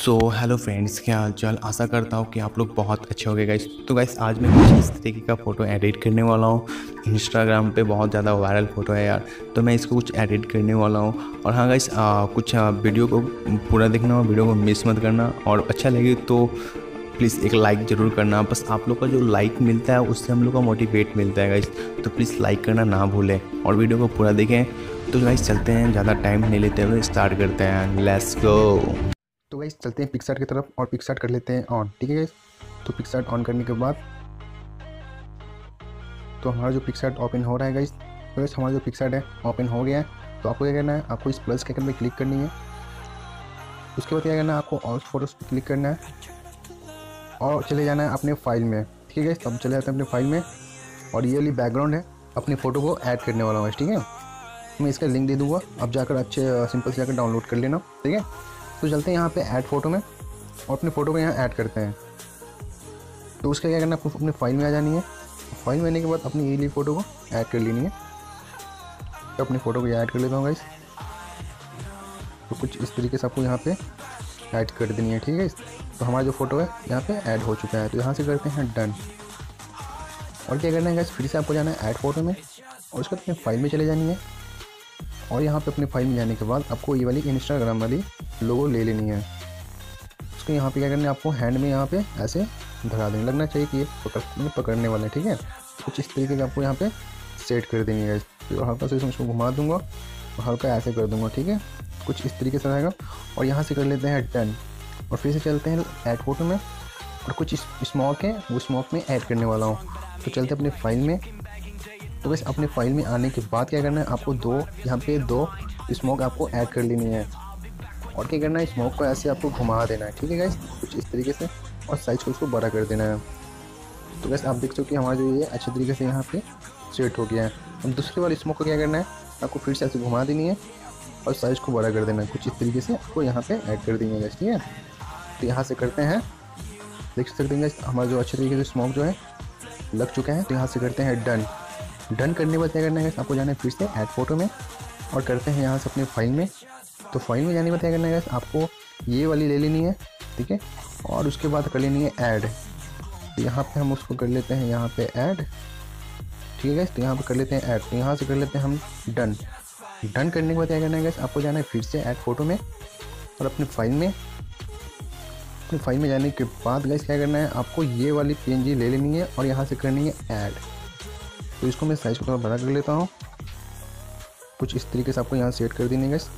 So hello friends क्या हाल चाल आशा करता हूँ कि आप लोग बहुत अच्छे हो गए गाइस तो गाइस आज मैं कुछ इस तरीके का फ़ोटो एडिट करने वाला हूँ। इंस्टाग्राम पे बहुत ज़्यादा वायरल फ़ोटो है यार तो मैं इसको कुछ एडिट करने वाला हूँ। और हाँ गाइस कुछ वीडियो को पूरा देखना और वीडियो को मिस मत करना। और अच्छा लगे तो प्लीज़ एक लाइक ज़रूर करना। बस आप लोग का जो लाइक मिलता है, उससे हम लोग का मोटिवेट मिलता है गाइस तो प्लीज़ लाइक करना ना भूलें और वीडियो को पूरा देखें। तो गाइस चलते हैं, ज़्यादा टाइम नहीं लेते हुए स्टार्ट करते हैं। लेट्स गो तो गाइस चलते हैं पिक्सार्ट की तरफ़ और पिक्सार्ट कर लेते हैं ऑन ठीक है गाइस तो पिक्सार्ट ऑन करने के बाद तो हमारा जो पिक्सार्ट ओपन हो रहा है गाइस तो गाइस हमारा जो पिक्सार्ट है ओपन हो गया है। तो आपको क्या करना है? आपको इस प्लस के आइकन क्लिक करनी है। उसके बाद क्या करना है? आपको और फ़ोटोज़ पे क्लिक करना है। और चले जाना है अपने फ़ाइल में, ठीक है गाइस तब चले जाते हैं अपने फ़ाइल में। और ये वाली बैकग्राउंड है, अपनी फ़ोटो को ऐड करने वाला हूँ ठीक है? मैं इसका लिंक दे दूँगा। अब जाकर अच्छे सिंपल से जाकर डाउनलोड कर लेना, ठीक है? तो चलते हैं यहाँ पे ऐड फ़ोटो में और अपने फ़ोटो को यहाँ ऐड करते हैं। तो उसका क्या करना है, आपको अपने फ़ाइल में आ जानी है। फ़ाइल में आने के बाद अपनी ये ली फ़ोटो को ऐड कर लेनी है। तो अपनी फ़ोटो को ऐड कर लेता हूँ गाइस तो कुछ इस तरीके से आपको यहाँ पे ऐड कर देनी है, ठीक है। तो हमारा जो फ़ोटो है, यहाँ पे ऐड हो चुका है। तो यहाँ से करते हैं डन और क्या करना है गाइस फिर से आपको जाना है ऐड फ़ोटो में और उसके बाद अपने फ़ाइल में चले जानी है। और यहाँ पे अपने फ़ाइल में जाने के बाद आपको ये वाली इंस्टाग्राम वाली लोगो ले लेनी है। उसको यहाँ पे क्या करना है? आपको हैंड में यहाँ पे ऐसे धरा देने, लगना चाहिए कि ये पकड़ पकड़ने वाले ठीक है? कुछ इस तरीके से आपको यहाँ पे सेट कर देनी है। तो हल्का से उसको घुमा दूँगा और हल्का ऐसे कर दूँगा, ठीक है? कुछ इस तरीके से रहेगा। और यहाँ से कर लेते हैं डन और फिर से चलते हैं एड फ़ोटो में। और कुछ स्मोक है, वो स्मोक में ऐड करने वाला हूँ। तो चलते अपने फ़ाइल में। तो बस अपने फ़ाइल में आने के बाद क्या करना है? आपको दो, यहाँ पे दो स्मोक आपको ऐड कर लेनी है। और क्या करना है स्मोक को ऐसे आपको घुमा देना है, ठीक है गाइस कुछ इस तरीके से और साइज़ को उसको बड़ा कर देना है। तो बस आप देख सकते हो हमारा जो ये अच्छे तरीके से यहाँ पे सेट हो गया है। अब दूसरी बार स्मोक को क्या करना है, आपको फिर से ऐसे घुमा देनी है और साइज़ को बड़ा कर देना है। कुछ इस तरीके से आपको यहाँ पे ऐड कर देंगे गैस ठीक है? तो यहाँ से करते हैं। देख सकते हैं हमारा जो अच्छे तरीके से स्मोक जो है लग चुका है तो यहाँ से करते हैं डन डन करने के बाद क्या करना है आपको जाना है फिर से ऐड फ़ोटो में और करते हैं यहाँ से अपने फ़ाइल में। तो फ़ाइल में जाने के बाद क्या करना है आपको ये वाली ले लेनी है, ठीक है? और उसके बाद कर लेनी है ऐड तो यहाँ पे हम उसको कर लेते हैं, यहाँ पे ऐड ठीक है तो यहाँ पे कर लेते हैं ऐड तो यहाँ से कर लेते हैं हम डन डन करने के बाद क्या करना है आपको जाना है फिर से ऐड फ़ोटो में और अपने फ़ाइल में। अपनी फ़ाइल में जाने के बाद गैस क्या करना है? आपको ये वाली PNG ले लेनी है और यहाँ से करनी है ऐड तो इसको मैं साइज़ को थोड़ा बड़ा कर लेता हूँ। कुछ इस तरीके से आपको यहाँ सेट कर देंगे गैस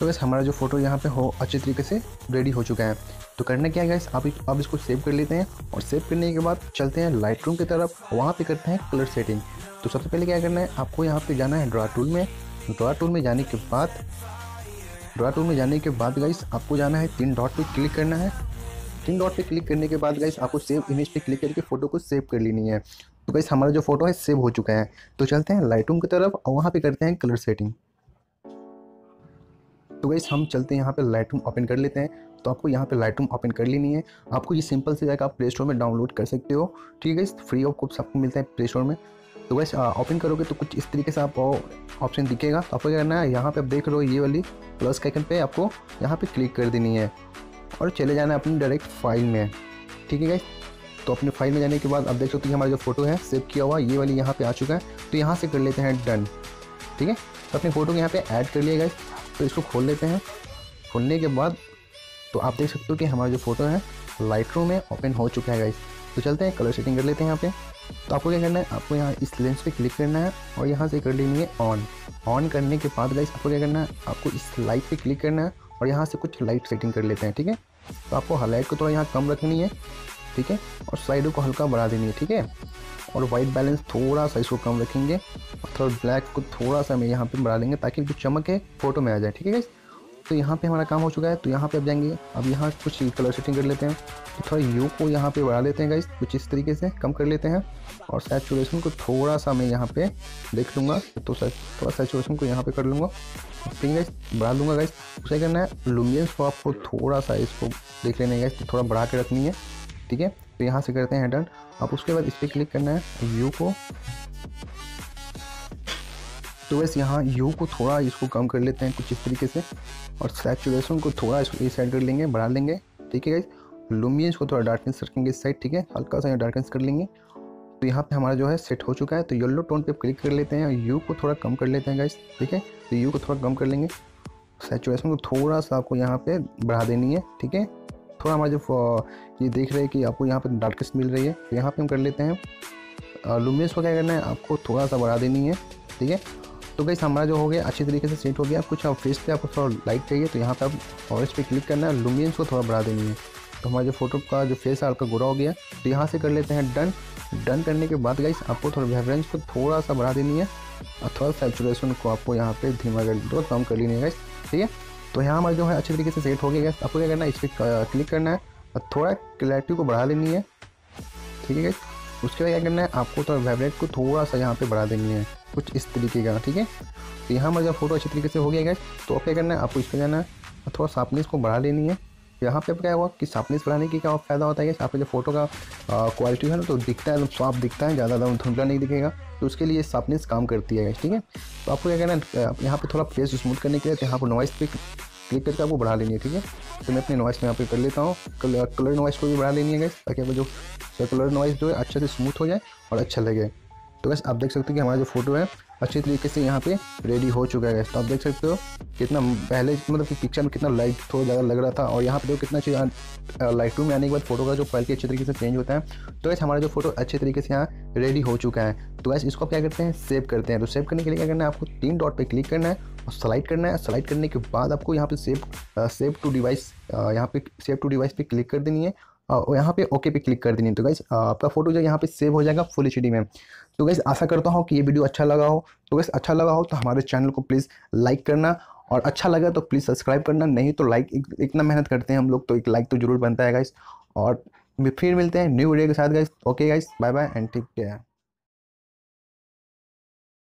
तो गैस हमारा जो फ़ोटो यहाँ पे हो, अच्छे तरीके से रेडी हो चुका है। तो करना क्या है आप अब इसको सेव कर लेते हैं और सेव करने के बाद चलते हैं लाइट रूम की तरफ़, वहाँ पे करते हैं कलर सेटिंग तो सबसे पहले क्या करना है, आपको यहाँ पे जाना है ड्रा टूल में। ड्रा टूल में जाने के बाद ड्रा टूल में जाने के बाद गाइस आपको जाना है तीन डॉट पे क्लिक करना है। तीन डॉट पे क्लिक करने के बाद गाइस आपको सेव इमेज पे क्लिक करके फ़ोटो को सेव कर लेनी है। तो गाइस हमारा जो फ़ोटो है सेव हो चुका है। तो चलते हैं लाइटरूम की तरफ़ और वहाँ पे करते हैं कलर सेटिंग तो गाइस हम चलते हैं यहाँ पे लाइटरूम ओपन कर लेते हैं। तो आपको यहाँ पे लाइटरूम ओपन कर लेनी है। आपको ये सिंपल से जाकर आप प्ले स्टोर में डाउनलोड कर सकते हो। ठीक है फ्री ऑफ़ कॉस्ट आपको मिलता है प्ले स्टोर में। तो वैसे ओपन करोगे तो कुछ इस तरीके से आप ऑप्शन दिखेगा। तो आपको क्या करना है, यहाँ पे आप देख रहे हो ये वाली प्लस के आइकन पे आपको यहाँ पे क्लिक कर देनी है। और चले जाना है अपनी डायरेक्ट फ़ाइल में। ठीक है तो अपने फ़ाइल में जाने के बाद आप देख सकते हैं हमारा जो फ़ोटो है सेव किया हुआ, ये वाली यहाँ पे आ चुका है। तो यहाँ से कर लेते हैं डन ठीक है तो अपनी फ़ोटो को यहाँ पे ऐड कर लिया गाइस तो इसको खोल लेते हैं। खोलने के बाद तो आप देख सकते हो कि हमारा जो फ़ोटो है लाइट में ओपन हो चुका है गाइस तो चलते हैं कलर सेटिंग कर लेते हैं यहाँ पे। तो आपको क्या करना है? आपको यहाँ इस लेंस पे क्लिक करना है और यहाँ से कर लेनी है ऑन ऑन करने के बाद गाइस आपको क्या करना है? आपको इस लाइट पे क्लिक करना है और यहाँ से कुछ लाइट सेटिंग कर लेते हैं, ठीक है? तो आपको हाईलाइट को थोड़ा यहाँ कम रखनी है। ठीक है? और साइडों को हल्का बढ़ा देनी है, ठीक है? और वाइट बैलेंस थोड़ा सा इसको कम रखेंगे। और थोड़ा ब्लैक को थोड़ा सा हमें यहाँ पे बढ़ा लेंगे ताकि जो चमक है फ़ोटो में आ जाए, ठीक है तो यहाँ पे हमारा काम हो चुका है तो यहाँ पे अब जाएँगे। अब यहाँ कुछ कलर सेटिंग कर लेते हैं। तो थोड़ा यू को यहाँ पे बढ़ा लेते हैं गाइस कुछ इस तरीके से कम कर लेते हैं। और सैचुरेशन को थोड़ा सा मैं यहाँ पे देख लूँगा तो थोड़ा सैचुरेशन को यहाँ पे कर लूँगा। ठीक है बढ़ा लूँगा गाइस उसे करना है लुमियंस को आपको थोड़ा सा इसको देख लेना है गाइस तो थोड़ा बढ़ा के रखनी है। ठीक है? तो यहाँ से करते हैं डन अब उसके बाद इस पर क्लिक करना है यू को। तो वैसे यहाँ यू को थोड़ा इसको कम कर लेते हैं कुछ इस तरीके से। और सैचुरेशन को थोड़ा इसको इस साइड कर लेंगे, बढ़ा लेंगे। ठीक है लुमियंस को थोड़ा डार्कनेस रखेंगे इस साइड ठीक है? हल्का सा यहाँ डार्कनेस कर लेंगे। तो यहाँ पे हमारा जो है सेट हो चुका है। तो येलो टोन पे क्लिक कर लेते हैं यू को थोड़ा कम कर लेते हैं गाइस ठीक है? तो यू को थोड़ा कम कर लेंगे। सैचुरेशन को थोड़ा सा आपको यहाँ पे बढ़ा देनी है। ठीक है? थोड़ा हमारा जो ये देख रहे हैं कि आपको यहाँ पे डार्कनेस मिल रही है। तो यहाँ पर हम कर लेते हैं। लुमियस को क्या करना है? आपको थोड़ा सा बढ़ा देनी है, ठीक है? तो गई हमारा जो हो गया, अच्छी तरीके से सेट हो गया। कुछ आप फेस पे आपको थोड़ा लाइट चाहिए तो यहाँ पे आप ऑरेंज पे क्लिक करना है। लुमियंस को थोड़ा बढ़ा देनी है। तो हमारा जो फ़ोटो का जो फेस है, आपका गोरा हो गया। तो यहाँ से कर लेते हैं डन डन करने के बाद गाइस आपको थोड़ा वेवरेंस को थोड़ा सा बढ़ा देनी है। और थोड़ा सेचुरेशन को आपको यहाँ पे धीमा कर थोड़ा कम कर लेनी है गाइस ठीक है? तो यहाँ हमारा जो है, अच्छे तरीके से सेट हो गया आपको क्या करना है, इस पर क्लिक करना है और थोड़ा क्लैरिटी को बढ़ा लेनी है। ठीक है? उसके बाद क्या करना है, आपको थोड़ा वाइब्रेट को थोड़ा सा यहाँ पे बढ़ा देनी है, कुछ इस तरीके का। ठीक है? तो यहाँ हमारा जब फ़ोटो अच्छे तरीके से हो गया गैस तो क्या करना है, आपको इस पर जाना है थोड़ा शार्पनेस को बढ़ा लेनी है। यहाँ पे क्या हुआ कि शार्पनेस बढ़ाने की क्या फ़ायदा होता है कि आपके जो फ़ोटो का क्वालिटी है ना तो दिखता है, एकदम दिखता है, ज़्यादा एकदम धुंधला नहीं दिखेगा। तो उसके लिए शार्पनेस काम करती है, ठीक है? तो आपको क्या करना है यहाँ पर थोड़ा फेस स्मूथ करने के लिए तो यहाँ पर नॉइस पे क्लिक करके आपको बढ़ा लेनी है, ठीक है? तो मैं अपने नॉइस में यहाँ पे कर लेता हूँ कलर नॉइस को भी बढ़ा लेनी है ताकि आपको जो कलर नॉइस जो है, अच्छे से स्मूथ हो जाए और अच्छा लगे। तो बस आप देख सकते हैं कि हमारा जो फ़ोटो है अच्छी तरीके से यहाँ पे रेडी हो चुका है तो आप देख सकते हो कितना पहले मतलब कि पिक्चर में कितना लाइट थोड़ा ज़्यादा लग रहा था और यहाँ पे देखो कितना अच्छी लाइट रूम में आने के बाद फ़ोटो का जो क्वालिटी अच्छे तरीके से चेंज होता है। तो वैसे हमारा जो फ़ोटो अच्छे तरीके से यहाँ रेडी हो चुका है। तो वैसे इसको क्या करते हैं? सेव करते हैं। तो सेव करने के लिए क्या करना है? आपको तीन डॉट पर क्लिक करना है और स्लाइड करना है। स्लाइड करने के बाद आपको यहाँ पे सेव सेव टू डिवाइस यहाँ पे सेव टू डिवाइस पे क्लिक कर देनी है। और यहाँ पे ओके पे क्लिक कर देनी है। तो गाइस आपका फ़ोटो जो यहाँ पे सेव हो जाएगा फुल एच में। तो गैस आशा करता हूँ कि ये वीडियो अच्छा लगा हो। तो गैस अच्छा लगा हो तो हमारे चैनल को प्लीज़ लाइक करना और अच्छा लगा तो प्लीज़ सब्सक्राइब करना, नहीं तो लाइक इतना मेहनत करते हैं हम लोग तो एक लाइक तो ज़रूर बनता है गाइस और फिर मिलते हैं न्यू वीडियो के साथ guys okay guys bye bye and take care